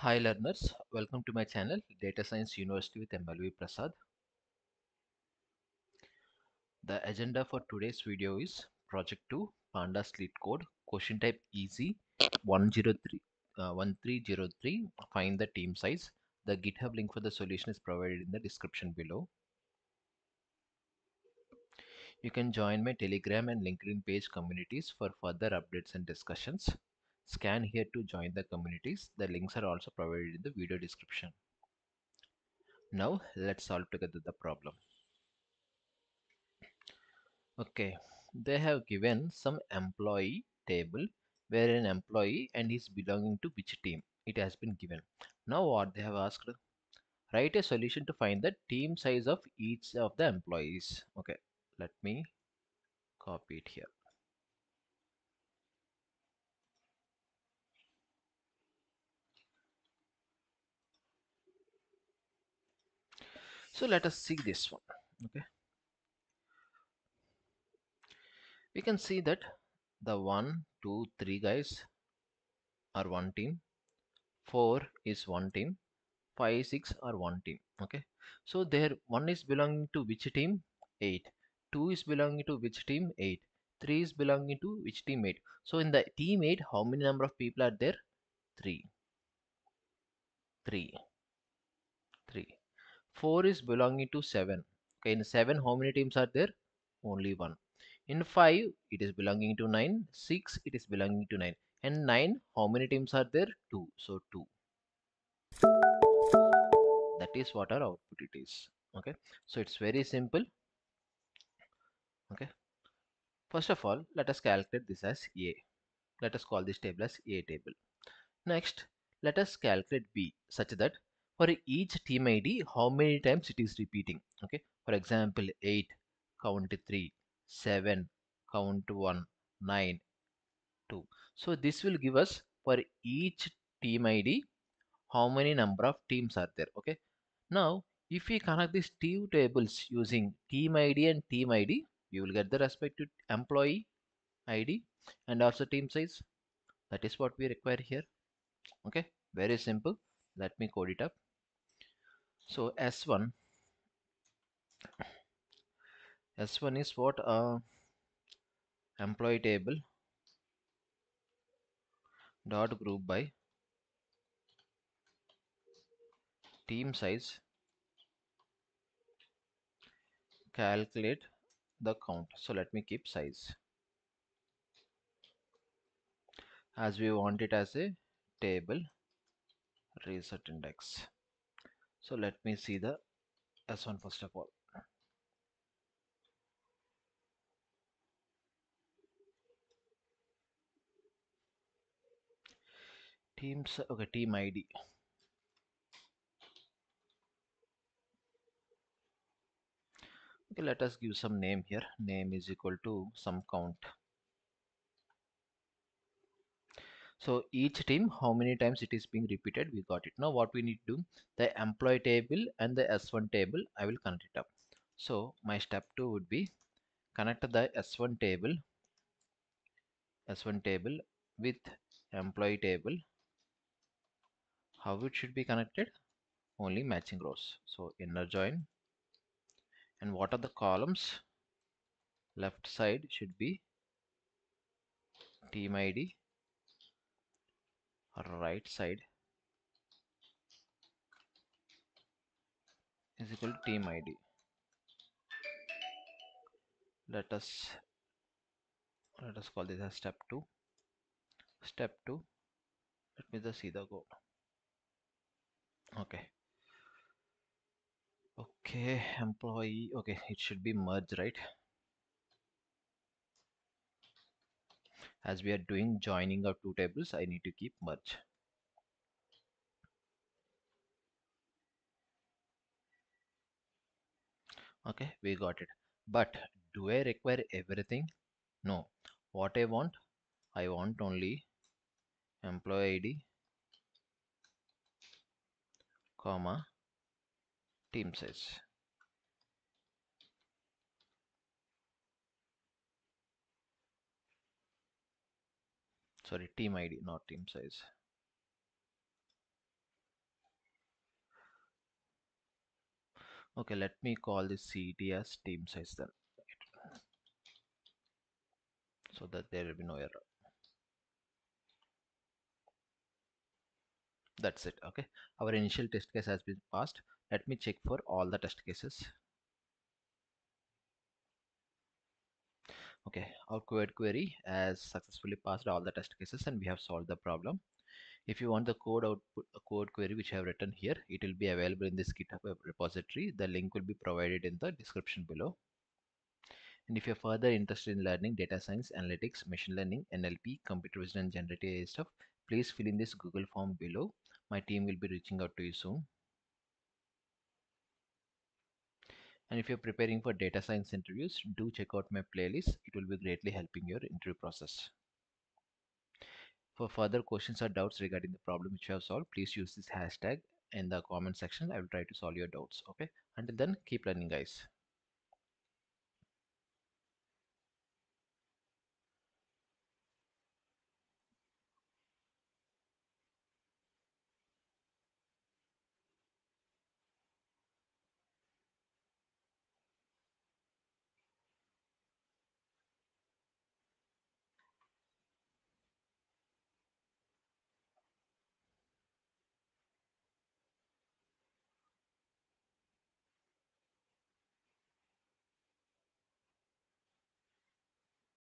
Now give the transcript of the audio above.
Hi learners, welcome to my channel Data Science University with MLV Prasad. The agenda for today's video is Project 2 Pandas Lead Code Question Type Easy 103, uh, 1303 Find the team size. The GitHub link for the solution is provided in the description below. You can join my Telegram and LinkedIn page communities for further updates and discussions. Scan here to join the communities. The links are also provided in the video description. Now let's solve together the problem. Okay, they have given some employee table where an employee and is belonging to which team it has been given. Now what they have asked, write a solution to find the team size of each of the employees. Okay, let me copy it here. So let us see this one. Okay, we can see that the one, two, three guys are one team, four is one team, 5 6 are one team okay? So there one is belonging to which team? 8 2 is belonging to which team? 8 3 is belonging to which team? 8 so in the team 8 how many number of people are there? 3 3 3 4 is belonging to 7 okay in 7 how many teams are there? Only one. In 5 it is belonging to 9 6 it is belonging to 9 and 9 how many teams are there? 2 so 2 that is what our output it is. Okay so it's very simple. Okay. First of all let us calculate this as a. Let us call this table as a table. Next let us calculate b such that for each team id how many times it is repeating okay? For example 8 count 3 7 count 1 9 2 so this will give us for each team id how many number of teams are there okay? Now if we connect these two tables using team id and team id you will get the respective employee id and also team size. That is what we require here okay? Very simple. Let me code it up so s1 s1 is what uh, employee table dot group by team size calculate the count. So let me keep size. As we want it as a table reset index so let me see the s1 first of all. Teams okay team id okay let us give some name here. Name is equal to some count so each team how many times it is being repeated we got it. Now what we need to do the employee table and the s1 table i will connect it up. So my step 2 would be connect the s1 table s1 table with employee table. How it should be connected? Only matching rows. So inner join. And what are the columns? Left side should be team id right side is equal to team id let us let us call this as step 2 step 2 let me just see the code. Okay. Okay employee okay it should be merged right as we are doing joining of two tables i need to keep merge. Okay we got it. But do i require everything? No. What i want? I want only employee id comma team size sorry team id not team size. Okay let me call this cd as team size then. So that there will be no error. That's it okay. Our initial test case has been passed. Let me check for all the test cases. Okay, our code query has successfully passed all the test cases and we have solved the problem. If you want the code output code query which I have written here, it will be available in this GitHub repository. The link will be provided in the description below. And if you're further interested in learning data science, analytics, machine learning, NLP, computer vision, and generative AI stuff, please fill in this Google form below. My team will be reaching out to you soon. And if you're preparing for data science interviews, do check out my playlist. It will be greatly helping your interview process. For further questions or doubts regarding the problem which you have solved, please use this hashtag in the comment section. I will try to solve your doubts. Okay. Until then, keep learning, guys.